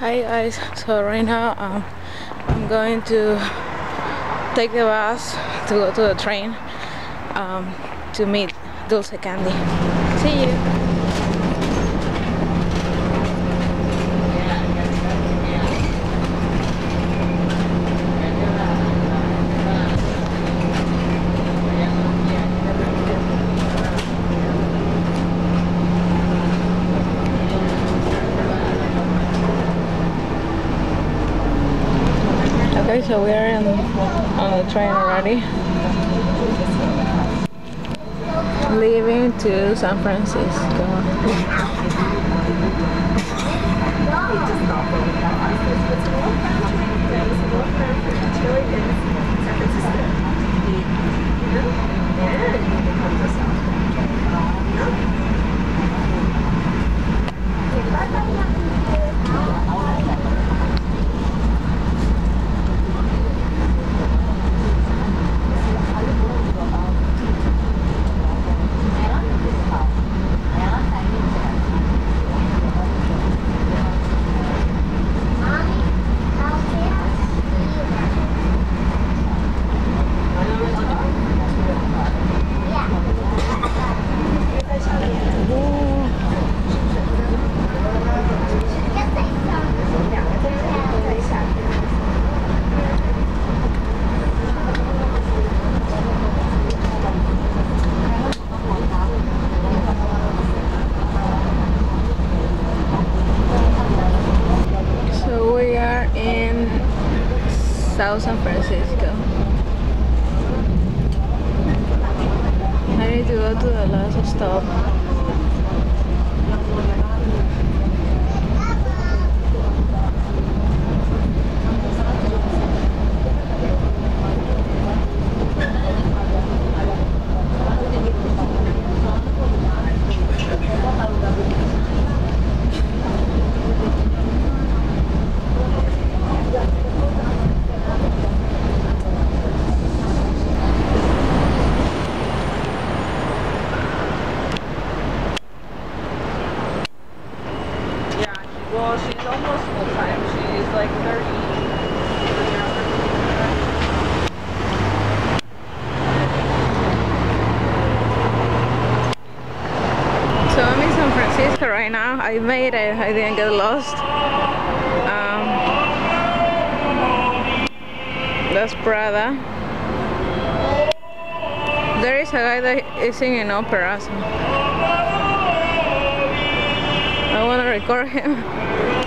Hi guys, so right now um, I'm going to take the bus to go to the train um, to meet Dulce Candy. See you! Okay, so we are in, uh, on the train already. Leaving to San Francisco. So we are in South San Francisco. I need to go to the last stop. Yeah, she- well, she's almost full time. She's like 30. So I'm in San Francisco right now. I made it. I didn't get lost. Um, that's Prada. There is a guy that is singing opera. So I want to record him.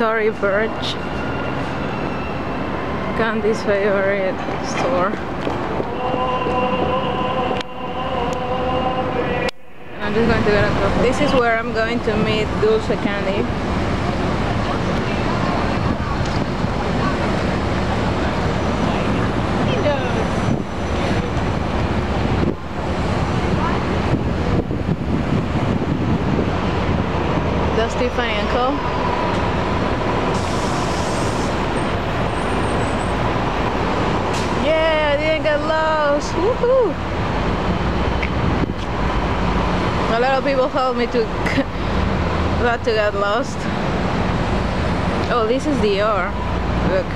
Tory Burch. Candy's favorite store. And I'm just going to get a coffee. This is where I'm going to meet Dulce Candy. That's Tiffany and Co. Yeah, didn't get lost. Woohoo! A lot of people told me to not to get lost. Oh, this is Dior. Look.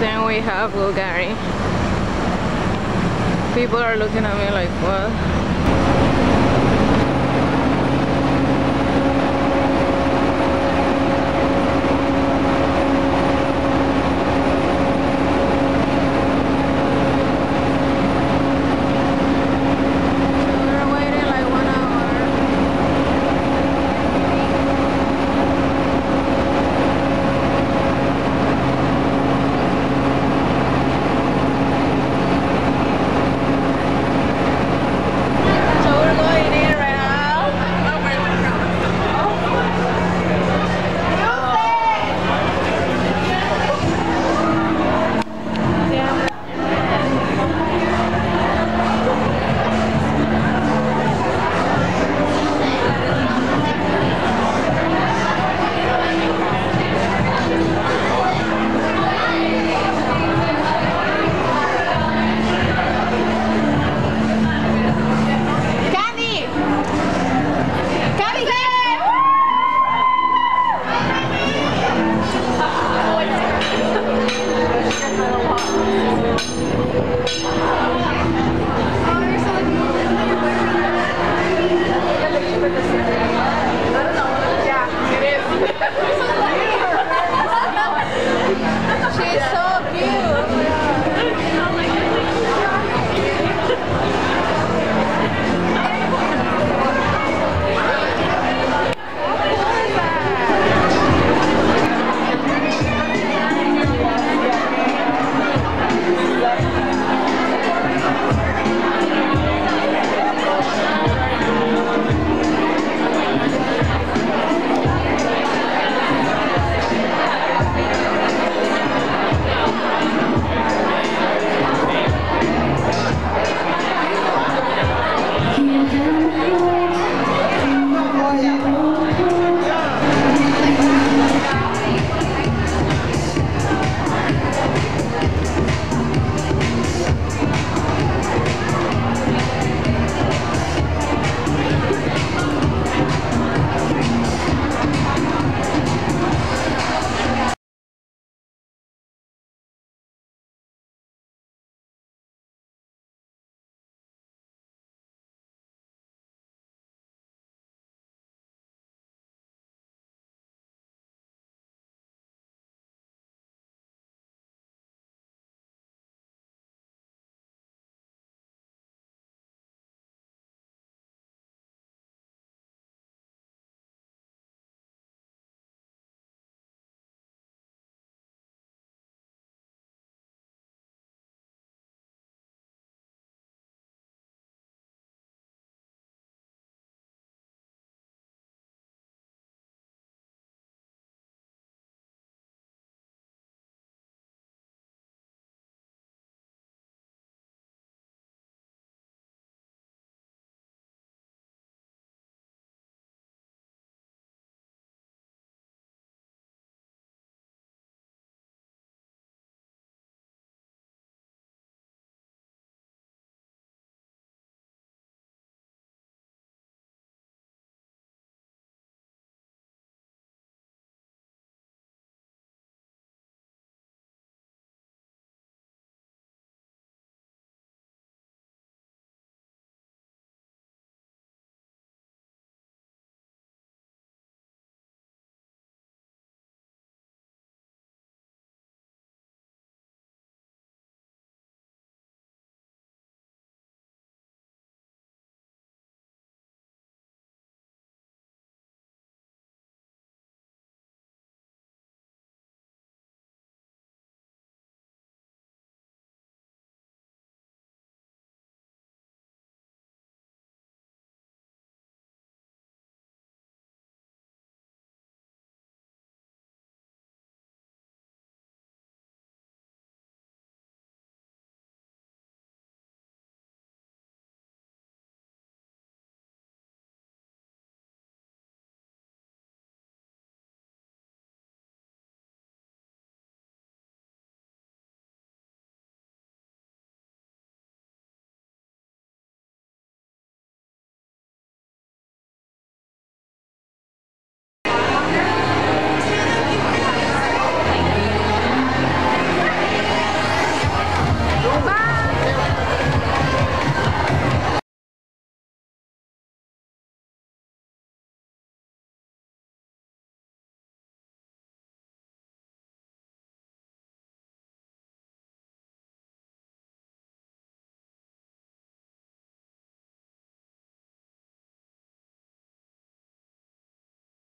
Then we have Bulgari. People are looking at me like, what?